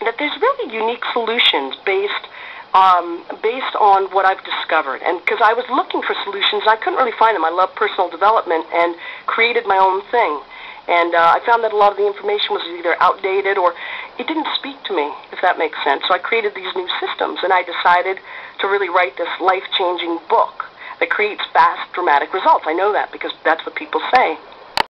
that there's really unique solutions based um, based on what I've discovered. And because I was looking for solutions, I couldn't really find them. I love personal development and created my own thing. And uh, I found that a lot of the information was either outdated or it didn't speak to me, if that makes sense. So I created these new systems, and I decided to really write this life-changing book that creates fast, dramatic results. I know that because that's what people say.